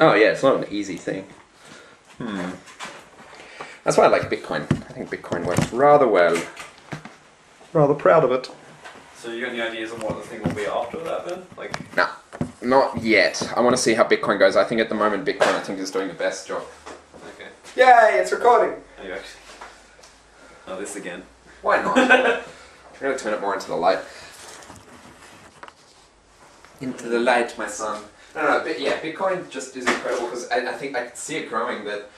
Oh yeah, it's not an easy thing. Hmm. That's why I like Bitcoin. I think Bitcoin works rather well. Rather proud of it. So you got any ideas on what the thing will be after that then? Like, Nah, not yet. I want to see how Bitcoin goes. I think at the moment Bitcoin, I think, is doing the best job. okay. Yay! It's recording. Are you actually? Oh, this again. Why not? I'm gonna turn it more into the light. Into the light, my son. No, no, but yeah, Bitcoin just is incredible because I, I think I can see it growing. That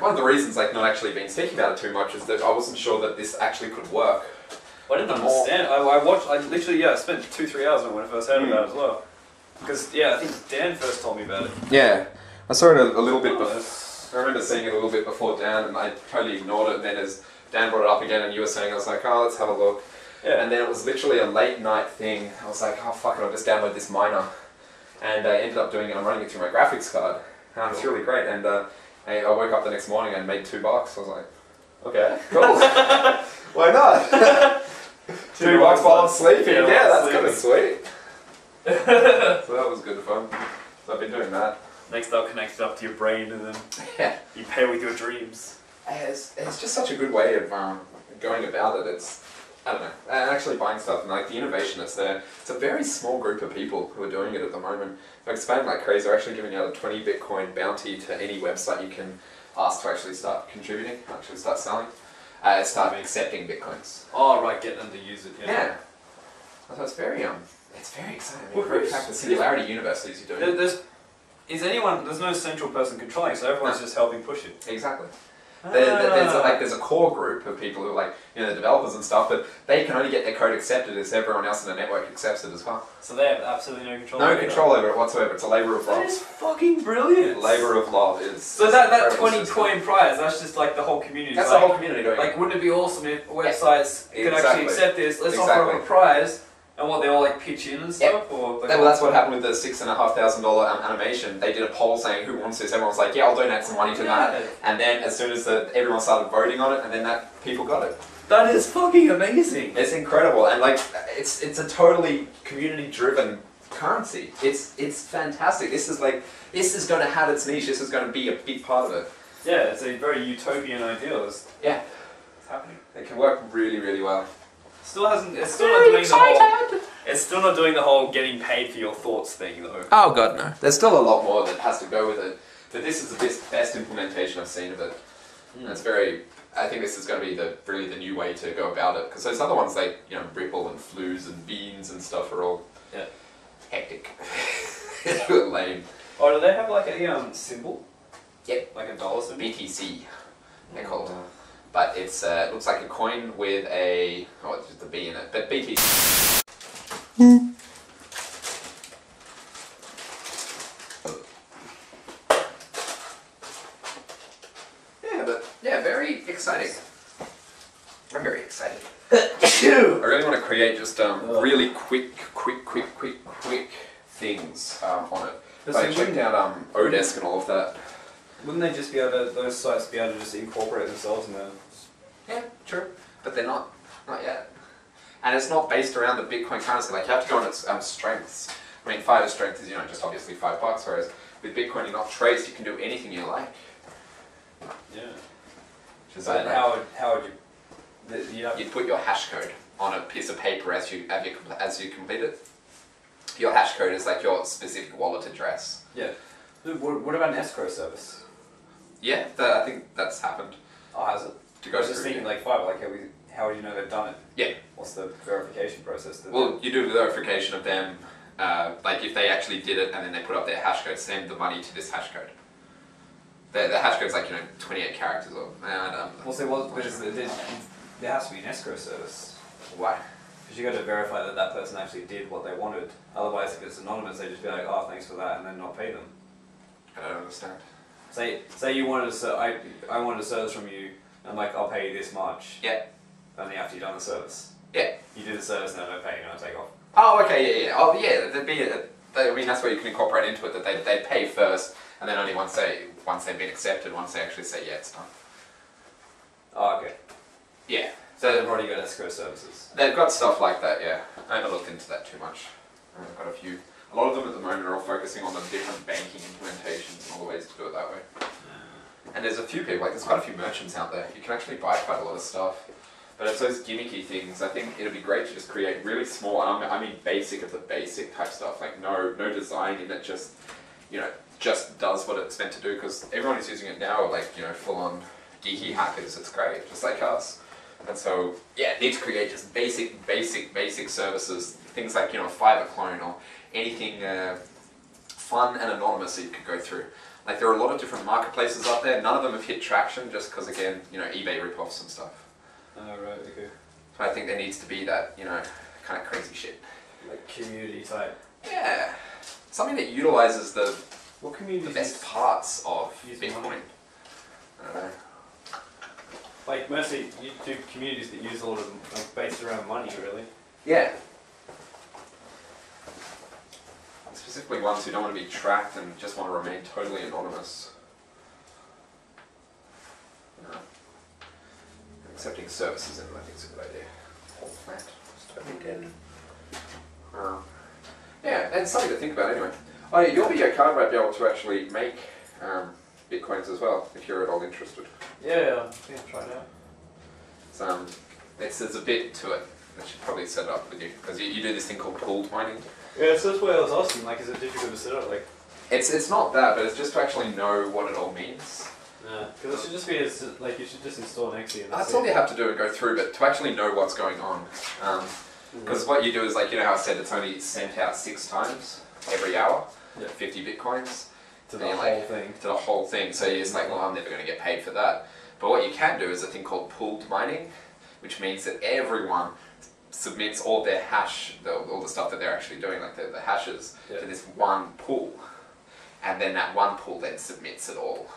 one of the reasons, like, not actually been speaking about it too much is that I wasn't sure that this actually could work. I didn't understand. I, I watched. I literally yeah. I spent two three hours on it when I first heard Hmm. about it as well. Because yeah, I think Dan first told me about it. Yeah, I saw it a, a little bit Oh, before. I remember seeing it a little bit before Dan, and I totally ignored it. And then as Dan brought it up again, and you were saying, I was like, oh, let's have a look. Yeah. And then it was literally a late night thing. I was like, oh fuck it, I'll just download this miner. And I ended up doing it. I'm running it through my graphics card. And it's really great. And uh, I, I woke up the next morning and made two bucks. I was like, okay. cool. Why not? two bucks while I'm sleeping. Yeah, Yeah, while that's kind of sweet. So that was good fun. So I've been doing that. Next, I'll connect it up to your brain, and then Yeah. you pay with your dreams. It's, it's just such a good way of um, going about it. It's I don't know, actually buying stuff and like the innovation that's there. It's a very small group of people who are doing it at the moment. They're expanding like crazy. They're actually giving out a twenty Bitcoin bounty to any website you can ask to actually start contributing, actually start selling, uh, start accepting bitcoins. Oh right, get them to use it. Yeah. Yeah. So it's very um, it's very exciting. Well, who's- fact that Singularity Universities are doing There, it. there's is anyone? There's no central person controlling, so everyone's No. just helping push it. Exactly. There, there- there's a, Ah. like there's a core group of people who are like you know the developers and stuff, but they can only get their code accepted if everyone else in the network accepts it as well. So they have absolutely no control. No over it. control over it whatsoever. It's a labor of love. is fucking brilliant. Labor of love is. So that, that 20 system. coin prize, that's just like the whole community. That's like, the whole community it. Like, wouldn't it be awesome if websites could Exactly. actually accept this? Let's offer Exactly. them a prize, and what they all like pitch in and stuff, or like, Well, that's what happened with the six and a half thousand dollar um, animation. They did a poll saying who wants this. Everyone was like, "Yeah, I'll donate some money to that." And then as soon as the, everyone started voting on it, and then that people got it. That is fucking amazing. It's incredible, and like it's it's a totally community driven currency. It's it's fantastic. This is like this is going to have its niche. This is going to be a big part of it. Yeah, it's a very utopian ideal. It's, Yeah. it's happening. It can work really really well. Still hasn't. It's still not doing the whole. It's still not doing the whole getting paid for your thoughts thing though. Oh god no. There's still a lot more that has to go with it. But this is the best, best implementation I've seen of it. And it's very. I think this is going to be the really the new way to go about it because those other ones like you know Ripple and Flooz and Beenz and stuff are all Yeah. hectic, lame. Oh, do they have like a um symbol? Yep. Like a dollar symbol. BTC they're called, but it's uh, it looks like a coin with a oh it's just a B in it, but BTC. Yeah, but yeah, very exciting. I'm very excited. I really want to create just um, really quick, quick, quick, quick, quick things um, on it. But So I checked out um, Odesk and all of that. Wouldn't they just be able to, those sites be able to just incorporate themselves in there? Yeah, true. But they're not. Not yet. And it's not based around the Bitcoin currency. Like, you have to go on its um, strengths. I mean, Fiverr strength is, you know, just obviously five bucks, whereas with Bitcoin, you're not traced, you can do anything you like. Yeah. Which is So like, then how would, how would you, the- you have, you put your hash code on a piece of paper as you, as you, as you complete it. Your hash code is like your specific wallet address. yeah. What, what about an escrow service? Yeah, that, I think that's happened. Oh, has it? To I was just through. thinking like Fiverr, like how, we, how would you know they've done it? Yeah. What's the verification process? That Well, you do the verification of them, uh, like if they actually did it and then they put up their hash code, send the money to this hash code. The, the hash code's like, you know, 28 characters or, I don't know. Well, see, well, there's, there's, there has to be an escrow service. Why? Because you've got to verify that that person actually did what they wanted. Otherwise, if it's anonymous, they just be like, "Oh, thanks for that," and then not pay them. I don't understand. Say, say you wanted to I, I wanted a service from you. and I'm like, I'll pay you this much. Yeah. Only after you've done the service. Yeah. You do the service, and then I pay you, and I take off. Oh, okay, yeah, yeah. Oh, yeah, there'd be a, they, I mean, that's where you can incorporate into it, that they, they pay first, and then only once they, once they've been accepted, once they actually say, yeah, it's done. Oh, okay. Yeah. So they've already got escrow services. they've got stuff like that, yeah. I haven't looked into that too much. I've got a few, a lot of them at the moment are all focusing on the different banking implementations and all the ways to do it that way. And there's a few people, like there's quite a few merchants out there. You can actually buy quite a lot of stuff. But it's those gimmicky things. I think it'd be great to just create really small. I mean, I mean basic of the basic type stuff. Like no, no design in it. Just, you know, just does what it's meant to do. Because everyone who's using it now are like, you know, full on geeky hackers. It's great, just like us. And so, yeah, need to create just basic, basic, basic services. Things like you know, Fiverr clone or anything uh, fun and anonymous that you could go through. Like there are a lot of different marketplaces out there. None of them have hit traction just because again, you know, eBay ripoffs and stuff. Oh right, okay. So I think there needs to be that, you know, kind of crazy shit. Like community type. Yeah. Something that utilizes the, What the best parts of Bitcoin. I don't know. Like mostly you do communities that use a lot of like based around money, really. Yeah. Specifically ones who don't want to be tracked and just want to remain totally anonymous. Yeah. Accepting services in, I think, is a good idea. Whole flat. It's totally dead. Um, yeah, and something to think about anyway. Oh yeah, your video card might be able to actually make um, bitcoins as well, if you're at all interested. Yeah, yeah, try it out. It's, um, it's, there's a bit to it. I should probably set it up with you because you, you do this thing called pool mining. Yeah, so that's why I was asking. Like, is it difficult to set up? Like, It's it's not that, but it's just to actually know what it all means. Yeah, because it should just be as like you should just install an Xe and That's all you have to do and go through, but to actually know what's going on. Because what you do is like you know how I said it's only sent out six times every hour, Yeah. fifty bitcoins to the whole like- thing. to the whole thing. So you're just like, well, I'm never going to get paid for that. But what you can do is a thing called pooled mining, which means that everyone submits all their hash, the, all the stuff that they're actually doing, like the, the hashes, Yeah. to this one pool. And then that one pool then submits it all.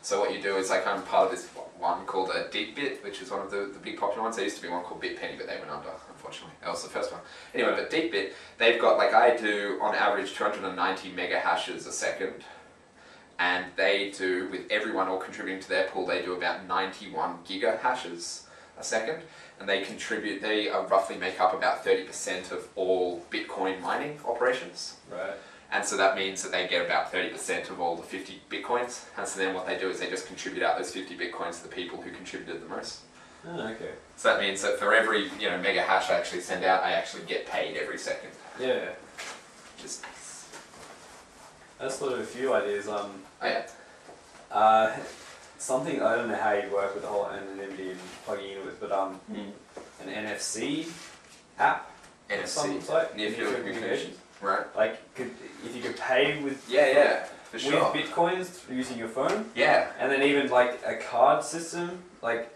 So what you do is like I'm part of this one called a DeepBit, which is one of the, the big popular ones. There used to be one called BitPenny, but they went under, unfortunately. That was the first one. Anyway, but DeepBit, they've got like I do on average 290 mega hashes a second, and they do with everyone all contributing to their pool, they do about 91 giga hashes a second, and they contribute. They uh, roughly make up about 30% of all Bitcoin mining operations. Right. And so that means that they get about 30% of all the 50 bitcoins. And so then what they do is they just contribute out those 50 bitcoins to the people who contributed the most. Oh, okay. So that means that for every you know mega hash I actually send out, I actually get paid every second. Yeah. Just That's sort of a few ideas. Um. oh yeah, Uh, something I don't know how you'd work with the whole anonymity and plugging in with, but um, an NFC app. NFC, type, near field communications, right? Like, could if you could pay with Yeah, yeah, for with sure. bitcoins using your phone, Yeah, and then even like a card system. Like,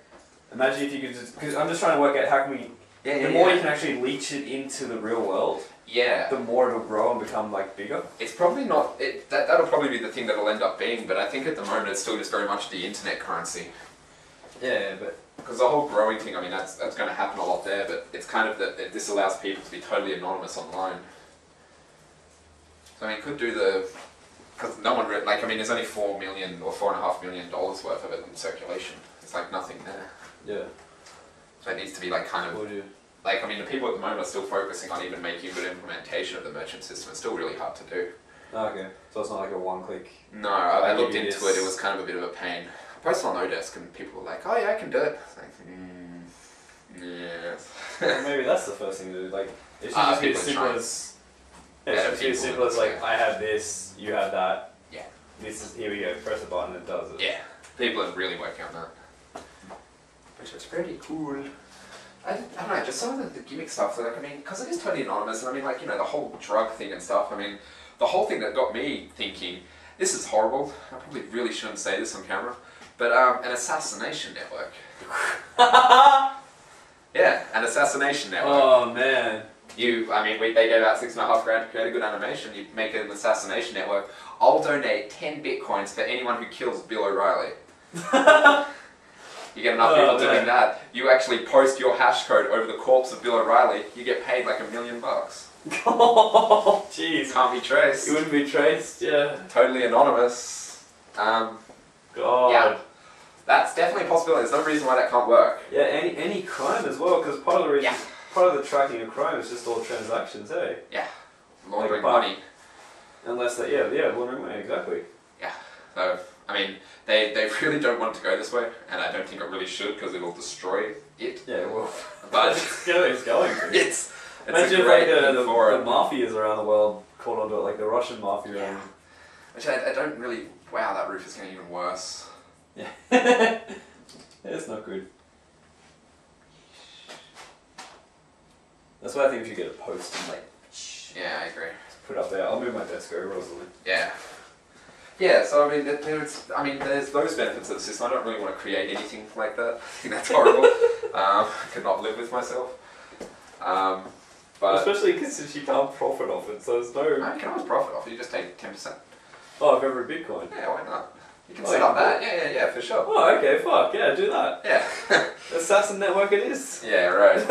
imagine if you could just because I'm just trying to work out how can we. yeah, yeah. the more yeah. you can actually leach it into the real world, yeah. the more it'll grow and become like bigger. It's probably not. It, that that'll probably be the thing that'll end up being. But I think at the moment it's still just very much the internet currency. Yeah, but Because the whole growing thing, I mean, that's that's going to happen a lot there. But it's kind of that this allows people to be totally anonymous online. So I mean, could do the because no one re- like I mean, there's only four million or four and a half million dollars worth of it in circulation. It's like nothing there. yeah, So it needs to be like kind of. Like I mean, the people at the moment are still focusing on even making a good implementation of the merchant system. It's still really hard to do. Oh, okay, so it's not like a one-click. No, I, I looked into it. It was kind of a bit of a pain. I posted on Odesk, and people were like, "Oh yeah, I can do it." It's like, mm, yes. Well, maybe that's the first thing to do. Like, it should Ah, just be as simple as. Yeah, Better it should be as simple as like yeah. I have this, you have that. Yeah. This is here we go. Press a button, it does it. yeah, people are really working on that, which is pretty cool. I, don't- I don't know, just some of the, the gimmick stuff. Like, I mean, because it is totally anonymous, and I mean, like, you know, the whole drug thing and stuff. I mean, the whole thing that got me thinking, this is horrible. I probably really shouldn't say this on camera, but um, an assassination network. Yeah, an assassination network. Oh man. You, I mean, we, they gave out six and a half grand to create a good animation. You make an assassination network. I'll donate ten bitcoins for anyone who kills Bill O'Reilly. you get enough Oh, people man. doing that. You actually post your hash code over the corpse of Bill O'Reilly. You get paid like a million bucks. oh jeez. Can't be traced. It wouldn't be traced. Yeah. Totally anonymous. Um, God. Yeah. that's definitely a possibility. There's no reason why that can't work. Yeah, any any crime as well, because part of the reason, Yeah. part of the tracking of crime is just all transactions, hey. Yeah. Laundering Like, money. Unless they, yeah, yeah, wandering away, exactly. Yeah. So, I mean, they, they really don't want it to go this way, and I don't think it really should because it'll destroy it. Yeah, well, But it's going, it's going it's, it's Imagine a if like the, the, for the mafias around the world caught onto it, like the Russian mafia. Yeah. Which I, I don't really. Wow, that roof is getting even worse. Yeah. it's not good. That's why I think we should get a post and like Yeah, I agree. put it up there. I'll move my desk over something. Yeah. Yeah, so I mean, there's, I mean, there's those benefits of the system. I don't really want to create anything like that. I think that's horrible. um, I could not live with myself. Um, but Especially because you can't profit off it, so there's no. I can always profit off it. You just take ten percent. Oh, of every Bitcoin. Yeah, why not? You can Oh, set you up can that. Yeah, yeah, yeah, for sure. Oh, okay, fuck, yeah, do that. Yeah. Assassin Network it is. yeah, right.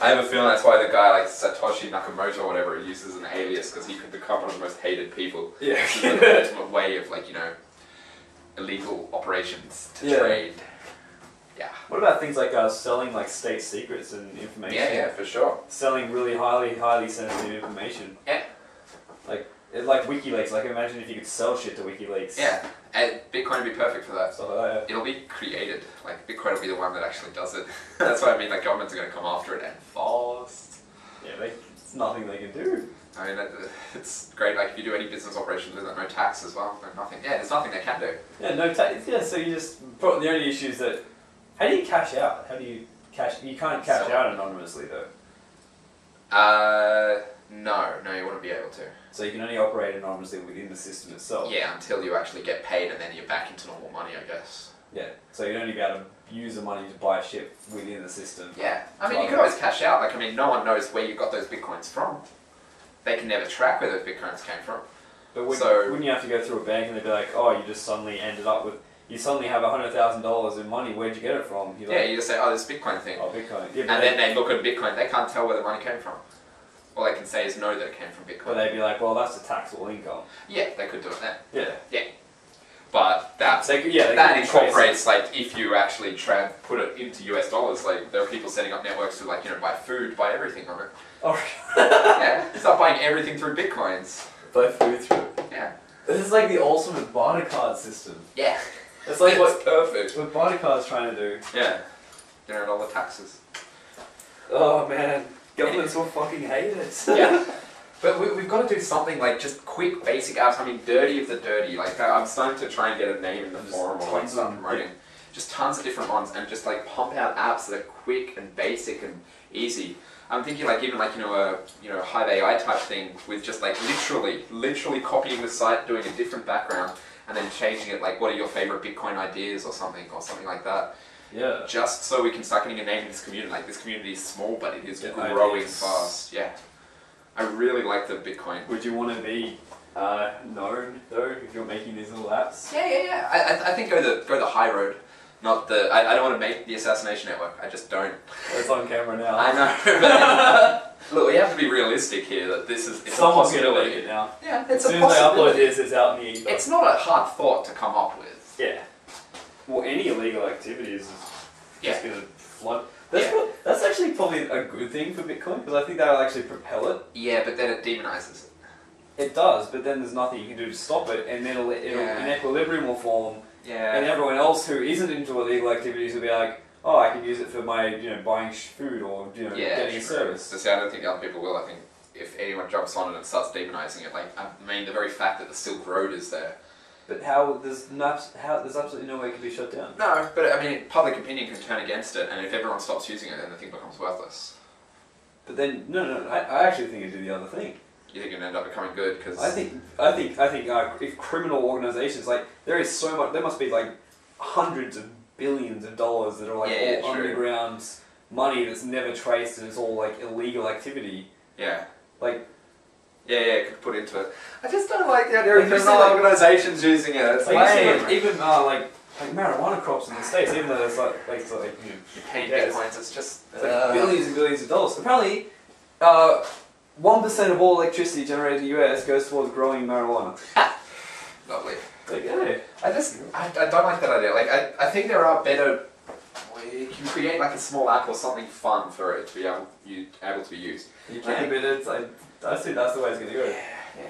I have a feeling that's why the guy like Satoshi Nakamoto or whatever uses an alias because he could become one of the most hated people. Yeah. This is the ultimate way of like you know illegal operations to Yeah. trade. Yeah. what about things like uh, selling like state secrets and information? Yeah, yeah, for sure. Selling really highly, highly sensitive information. Yeah. Like, it, like WikiLeaks. Like, imagine if you could sell shit to WikiLeaks. Yeah, and Bitcoin would be perfect for that. Like that. It'll be created. Like Bitcoin will be the one that actually does it. That's what I mean. Like governments are going to come after it and fast. Yeah, they, it's nothing they can do. I mean, it's great. Like if you do any business operations with it, no tax as well, no nothing. Yeah, there's nothing they can do. Yeah, no tax. Yeah, so you just pro- the only issue is that how do you cash out? How do you cash? You can't cash So- out anonymously though. Uh, no, no, you wouldn't be able to. So you can only operate anonymously within the system itself. Yeah, until you actually get paid, and then you're back into normal money, I guess. Yeah. So you'd only be able to use the money to buy a ship within the system. Yeah, I mean, you could always cash out. Like, I mean, no one knows where you got those bitcoins from. They can never track where those bitcoins came from. But would, So- wouldn't you have to go through a bank and they'd be like, oh, you just suddenly ended up with, you suddenly have hundred thousand dollars in money. Where'd you get it from? Yeah, you just say, oh, this Bitcoin thing. oh, Bitcoin. Yeah, And they- then they look at Bitcoin, they can't tell where the money came from. All they can say is no that it came from But Bitcoin. they'd be like, well, that's a taxable income. Yeah, they could do it then. Yeah. Yeah. But that They could, yeah, they that could trace it. incorporates like if you actually try and put it into US dollars, like there are people setting up networks to like, you know, buy food, buy everything on it. Oh, yeah. Start buying everything through Bitcoins. buy food through. Yeah. This is like the ultimate barter card system. Yeah. It's like what perfect. what barter card's trying to do. Yeah. Generate all the taxes. Oh man, governments will fucking hate it. Yeah. But we, we've got to do something like just quick, basic apps. I mean, dirty of the dirty. Like I- I'm starting to try and get a name in the Just forum or like start promoting. Just tons of different ones, and just like pump out apps that are quick and basic and easy. I'm thinking like even like you know a you know Hive AI type thing with just like literally literally copying the site, doing a different background, and then changing it. Like what are your favorite Bitcoin ideas or something or something like that. Yeah. Just so we can start getting a name in this community. Like this community is small, but it is Get growing ideas. fast. Yeah. I really like the Bitcoin. Would you want to be uh, known though if you're making these little apps? Yeah, yeah, yeah. I, I, I think go the go the high road, not the. I, I don't want to make the assassination network. I just don't. It's on camera now. I know. Look, we have to be realistic here. That this is it's Someone's a gonna it now. Yeah, it's as a soon as I upload possibility. this, it's out in the ether. It's not a hard thought to come up with. yeah. Well, any illegal activities is Yeah. just gonna flood. That's Yeah. what, that's actually probably a good thing for Bitcoin because I think that'll actually propel it. Yeah, but then it demonizes it. It does, but then there's nothing you can do to stop it, and then it'll, it'll Yeah. an equilibrium will form, Yeah. and everyone else who isn't into illegal activities will be like, oh, I can use it for my you know buying sh- food or you know yeah, getting a true. service. So see, I don't think other people will. I think if anyone jumps on it and starts demonizing it, like I mean, the very fact that the Silk Road is there. But how there's not how there's absolutely no way it can be shut down. No, but I mean, public opinion can turn against it, and if everyone stops using it, then the thing becomes worthless. But then no no, no I, I actually think it'd do the other thing. You think it'll end up becoming good because I think I think I think uh, if criminal organizations like there is so much there must be like hundreds of billions of dollars that are like Yeah, yeah, all true. underground money that's never traced and it's all like illegal activity. yeah, Like yeah, yeah, could put into it. I just don't like the idea of you criminal like- organizations using it. It's Like lame. like, even uh, like like marijuana crops in the states, even though it's like like, it's like you know, paying Yeah, it's- bitcoins. It's just it's like uh, billions and billions of dollars. Apparently, uh, one percent of all electricity generated in the US goes towards growing marijuana. lovely. Like, hey, I just I, I don't like that idea. Like I, I think there are better. You can create like a small app or something fun for it to be able you able to be used. you can, but it's I, I see that's the way it's gonna go. Yeah.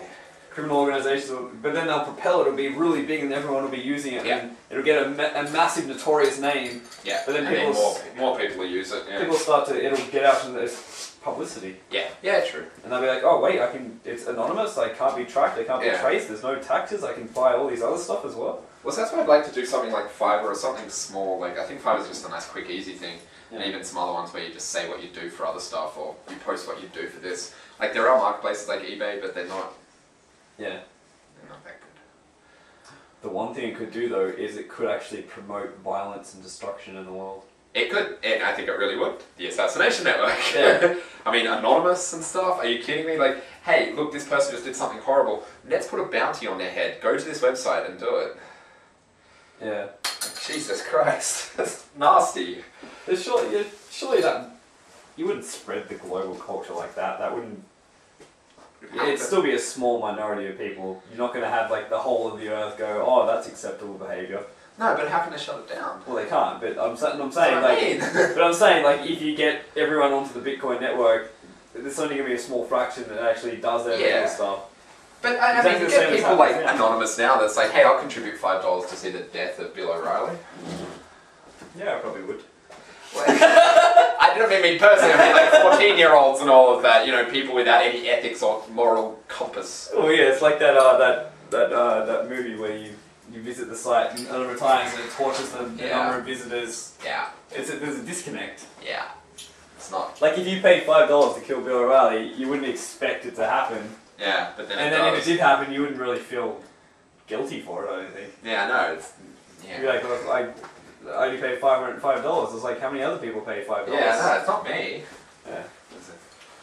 criminal organizations, will, but then they'll propel it. It'll be really big, and everyone will be using it. Yeah. And it'll get a, a massive, notorious name. Yeah. But then and people more, s- more people will use it. Yeah. People start to. It'll get out into this publicity, yeah. Yeah. True. and they'll be like, "Oh wait, I can. It's anonymous. I can't be tracked. I can't be traced. There's no taxes. I can buy all these other stuff as well." Well, so that's why I'd like to do something like Fiverr or something small. Like I think Fiverr's just a nice, quick, easy thing. And even some other ones where you just say what you do for other stuff or you post what you do for this. Like there are marketplaces like eBay, but they're not. Yeah. They're not that good. The one thing it could do though is it could actually promote violence and destruction in the world. It could, and I think it really would. The Assassination Network. Yeah. I mean, anonymous and stuff. Are you kidding me? Like, hey, look, this person just did something horrible. Let's put a bounty on their head. Go to this website and do it. Yeah. Jesus Christ, that's nasty. There's surely, surely that you wouldn't spread the global culture like that. That wouldn't. It'd still be a small minority of people. You're not going to have like the whole of the earth go, "Oh, that's acceptable behavior." No, but how can they shut it down? Well, they can't. But I'm, sa- I'm saying what I like, mean. but I'm saying like, if you get everyone onto the Bitcoin network, there's only going to be a small fraction that actually does that Yeah. stuff. But I, I mean, you get people like now. anonymous now that's like, hey, I'll contribute five dollars to see the death of Bill O'Reilly. Yeah, I probably would. I didn't mean me personally. I mean like fourteen-year-olds and all of that. You know, people without any ethics or moral compass. Oh yeah, it's like that uh, that that uh, that movie where you you visit the site and other times and it tortures the, the Yeah. number of visitors. Yeah, It's a, there's a disconnect. yeah. It's not. Like if you paid five dollars to kill Bill O'Reilly, you wouldn't expect it to happen, Yeah, but then and it then does. if it did happen, you wouldn't really feel guilty for it. I don't think. Yeah, no, it's. You'd be Yeah. like, well, I, I only paid five hundred five dollars. It's like how many other people pay five dollars? Yeah, no, it's not me. Yeah.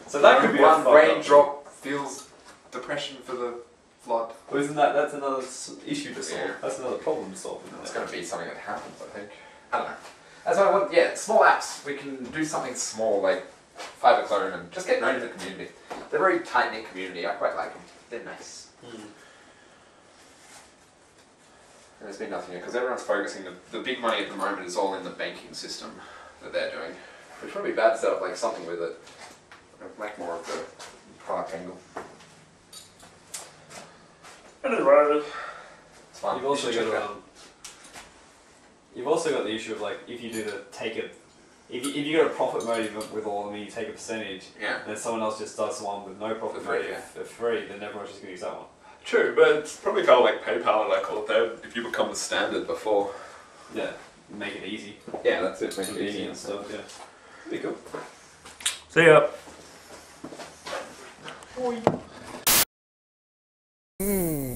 So that could be one fucked raindrop feels depression for the flood. Well, isn't that that's another issue to solve? Yeah. That's another problem to solve. It's going to be something that happens, I think. I don't know. That's what I want. Yeah, small apps. We can do something small like Fiverr Clone and just get known in the community. They're a very tight knit community. I quite like them. They're nice. Hmm. And there's been nothing here, because everyone's focusing. The, the big money at the moment is all in the banking system that they're doing, which would be bad to set up like something with it. I'd like more of the product angle. Anyway, It's fun. You've also You got check it out. um, You've also got the issue of like if you do the take it, if you, if you got a profit motive with all of them, you take a percentage, Yeah. and then someone else just does one with no profit For free, motive yeah. for free, then everyone's just gonna use that one. True, but it's probably kind of like PayPal and I call it there. If you become the standard before. Yeah, make it easy, Yeah, that's it. Make it convenient easy and stuff. Yeah, be cool. see ya. Mm.